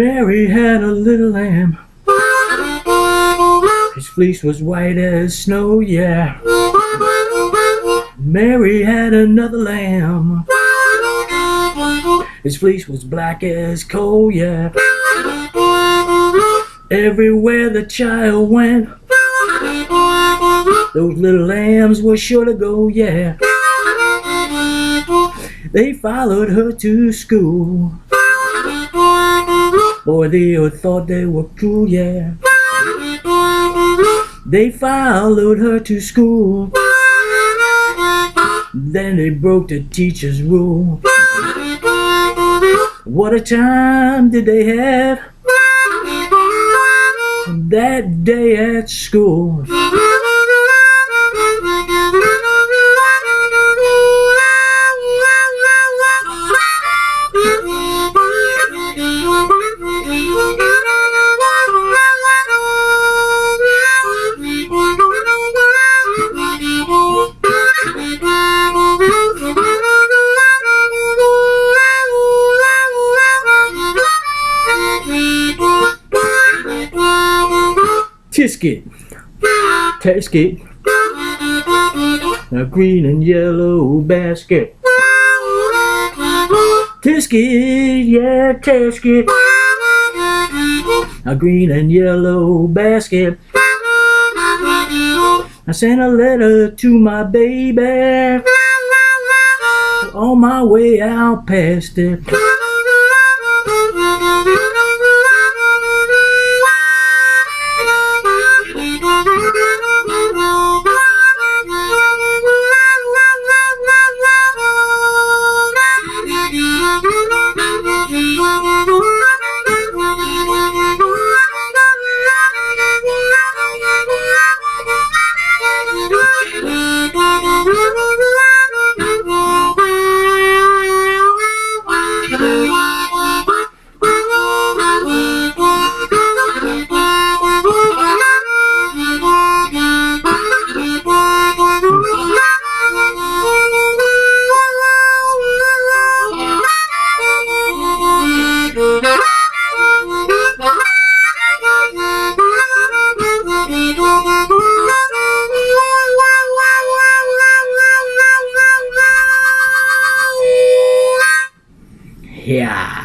Mary had a little lamb. His fleece was white as snow, yeah. Mary had another lamb. His fleece was black as coal, yeah. Everywhere the child went, those little lambs were sure to go, yeah. They followed her to school. Boy, they thought they were cool, yeah. They followed her to school. Then they broke the teacher's rule. What a time did they have that day at school. Tisket, Tisket, a green and yellow basket. Tisket, yeah, Tisket, a green and yellow basket. I sent a letter to my baby on my way out past it. Yeah.